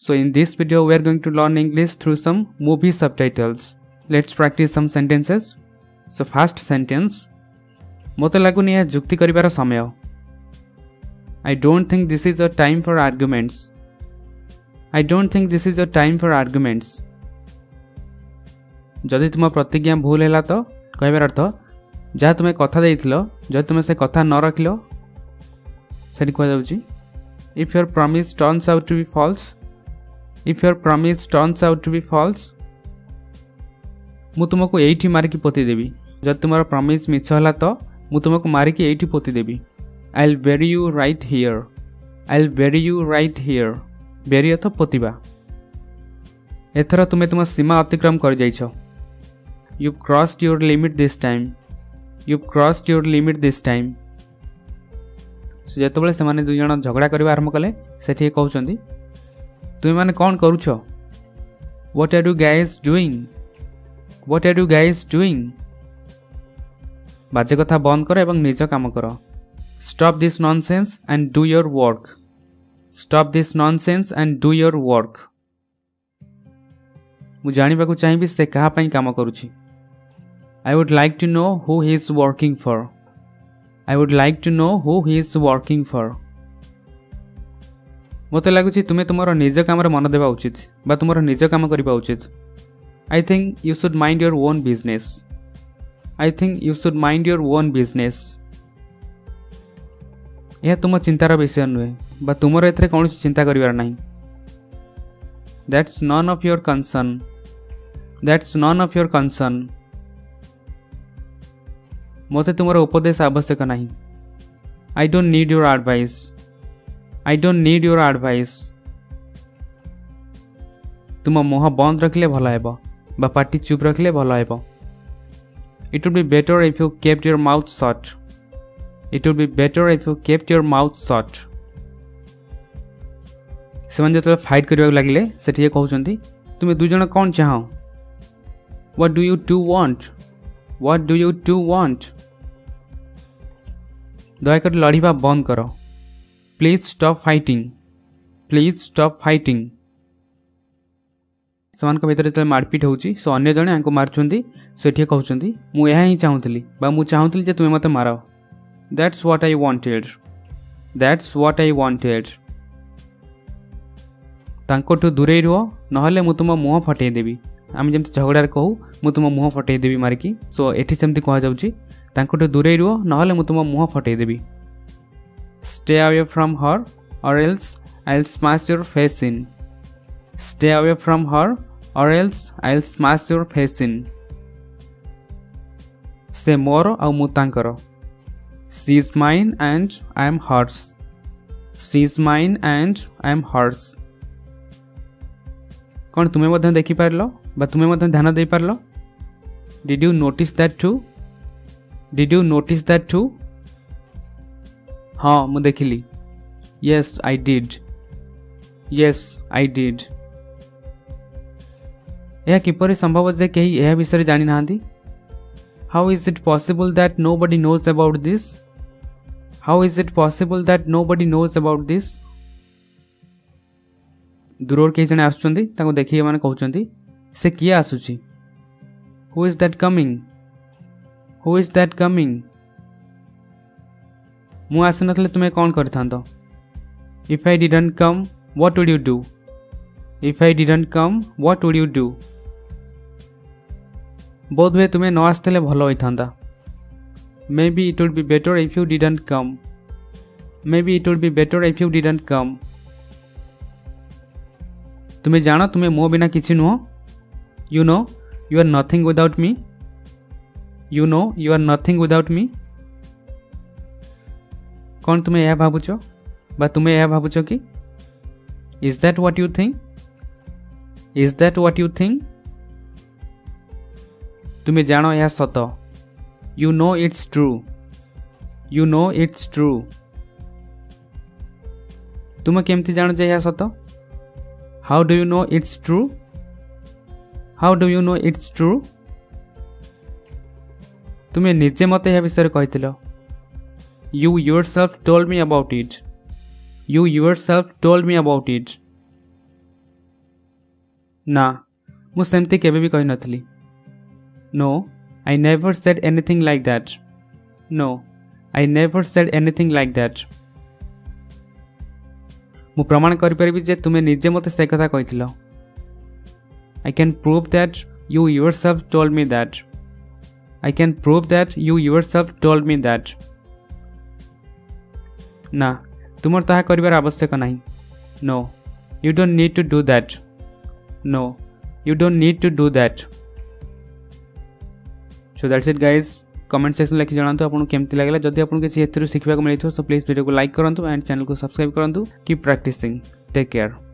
So in this video we are going to learn English through some movie subtitles. Let's practice some sentences. So first sentence. ମୋତେ ଲାଗୁନି ଏହା ଯୁକ୍ତି କରିବାର ସମୟ I don't think this is a time for arguments. I don't think this is a time for arguments. ଯଦି ତୁମ ପ୍ରତିଜ୍ଞା ଭୁଲ ହେଲା ତ କହିବାର ଅର୍ଥ ଯାହା ତୁମେ କଥା ଦେଇଥିଲ ଯଦି ତୁମେ ସେ କଥା ନ ରଖିଲ ସେଠି କୁହାଯାଉଛି If your promise turns out to be false, if your promise turns out to be false ମୁଁ ତୁମକୁ ଏଇଠି ମାରିକି ପୋତିଦେବି ଯଦି ତୁମର ପ୍ରମିସ୍ ମିଛ ହେଲା ତ ମୁଁ ତୁମକୁ ମାରିକି ଏଇଠି ପୋତିଦେବି I will bury you right here I will bury you right here bury ଅର୍ଥ ପୋତିବା ଏଥର ତୁମେ ତୁମ ସୀମା ଅତିକ୍ରମ କରିଯାଇଛ you crossed your limit this time you crossed your limit this time ଯେତେବେଳେ ସେମାନେ ଦୁଇ ଜଣ ଝଗଡ଼ା କରିବା ଆରମ୍ଭ କଲେ ସେଠି କହୁଛନ୍ତି ତୁମେମାନେ କ'ଣ କରୁଛ what are you guys doing what are you guys doing ବାଜେ କଥା ବନ୍ଦ କର ଏବଂ ନିଜ କାମ କର stop this nonsense and do your work stop this nonsense and do your work ମୁଁ ଜାଣିବାକୁ ଚାହିଁବି ସେ କାହା ପାଇଁ କାମ କରୁଛି I would like to know who he is working for I would like to know who he is working for ମୋତେ ଲାଗୁଛି ତୁମେ ତୁମର ନିଜ କାମରେ ମନ ଦେବା ଉଚିତ ବା ତୁମର ନିଜ କାମ କରିବା ଉଚିତ I think you should mind your own business I think you should mind your own business ଏହା ତୁମ ଚିନ୍ତାର ବିଷୟ ନୁହେଁ ବା ତୁମର ଏଥିରେ କୌଣସି ଚିନ୍ତା କରିବାର ନାହିଁ that's none of your concern that's none of your concern ମୋତେ ତୁମର ଉପଦେଶ ଆବଶ୍ୟକ ନାହିଁ I don't need your advice I don't need your advice तुम मुह बंद रखिले भल है पार्टी चुप रखिले भल it would be better if you keep your mouth shut it would be better if you keep your mouth shut से fight करने लगे से कौन तुम्हें दुज कौन चाह what do you two want what do you two want दयाक लड़ा बंद करो please stop fighting please stop fighting ସେମାନଙ୍କ ଭିତରେ ଯେତେବେଳେ ମାରପିଟ୍ ହେଉଛି ସେ ଅନ୍ୟ ଜଣେ ଆଙ୍କୁ ମାରୁଛନ୍ତି ସେଠି କହୁଛନ୍ତି ମୁଁ ଏହା ହିଁ ଚାହୁଁଥିଲି ବା ମୁଁ ଚାହୁଁଥିଲି ଯେ ତୁମେ ମୋତେ ମାର that's what I wanted that's what I wanted ତାଙ୍କଠୁ ଦୂରେଇ ରୁହ ନହେଲେ ମୁଁ ତୁମ ମୁହଁ ଫଟେଇ ଦେବି ଆମେ ଯେମିତି ଝଗଡ଼ାରେ କହୁ ମୁଁ ତୁମ ମୁହଁ ଫଟେଇ ଦେବି ମାରିକି ସୋ ଏଠି ସେମିତି କୁହାଯାଉଛି ତାଙ୍କଠୁ ଦୂରେଇ ରୁହ ନହେଲେ ମୁଁ ତୁମ ମୁହଁ ଫଟେଇ ଦେବି Stay away from her or else I'll smash your face in. Stay away from her or else I'll smash your face in. ସେ ମୋର ଆଉ ମୁଁ ତାଙ୍କର she is mine and I am hers she is mine and I am hers କ'ଣ ତୁମେ ମଧ୍ୟ ଦେଖିପାରିଲ ବା ତୁମେ ମଧ୍ୟ ଧ୍ୟାନ ଦେଇପାରିଲ did you notice that too did you notice that too ହଁ ମୁଁ ଦେଖିଲି yes I did yes I did ଏହା କିପରି ସମ୍ଭବ ଯେ କେହି ଏହା ବିଷୟରେ ଜାଣିନାହାନ୍ତି how is it possible that nobody knows about this how is it possible that no body knows about this ଦୂରରୁ କେହି ଜଣେ ଆସୁଛନ୍ତି ତାଙ୍କୁ ଦେଖିକି ଏମାନେ କହୁଛନ୍ତି ସେ କିଏ ଆସୁଛି who is that coming who is that coming ମୁଁ ଆସିନଥିଲେ ତୁମେ କ'ଣ କରିଥାନ୍ତ if I didn't come what would you do if I didn't come what would you do ବୋଧ ହୁଏ ତୁମେ ନ ଆସିଥିଲେ ଭଲ ହୋଇଥାନ୍ତା maybe it would be better if you didn't come maybe it would be better if you didn't come ତୁମେ ଜାଣ ତୁମେ ମୋ ବିନା କିଛି ନୁହଁ you know you are nothing without me you know you are nothing without me କ'ଣ ତୁମେ ଏହା ଭାବୁଛ ବା ତୁମେ ଏହା ଭାବୁଛ କି is that what you think is that what you think ତୁମେ ଜାଣ ଏହା ସତ you know it's true you know it's true ତୁମେ କେମିତି ଜାଣ ଯେ ଏହା ସତ how do you know it's true how do you know it's true ତୁମେ ନିଜେ ମୋତେ ଏହା ବିଷୟରେ କହିଥିଲ You yourself told me about it. You yourself told me about it. Nah, mu semti kebe bhi kahi No, I never said anything like that. No, I never said anything like that. Mu praman kari paribi je tumhe nije mote se kotha kahi thilo. I can prove that you yourself told me that. I can prove that you yourself told me that. ନା ତୁମର ତାହା କରିବାର ଆବଶ୍ୟକ ନାହିଁ no you don't need to do that no you don't need to do that so that's it guys comment section ଲେଖି ଜଣାନ୍ତୁ ଆପଣଙ୍କୁ କେମିତି ଲାଗିଲା ଯଦି ଆପଣଙ୍କୁ କିଛି ଏଥିରୁ ଶିଖିବାକୁ ମିଳିଥିବ ସୋ ପ୍ଲିଜ୍ ଭିଡ଼ିଓକୁ ଲାଇକ୍ କରନ୍ତୁ ଆଣ୍ଡ ଚ୍ୟାନେଲକୁ ସବସ୍କ୍ରାଇବ୍ କରନ୍ତୁ କି ପ୍ରାକ୍ଟିସିଂ ଟେକ୍ କେୟାର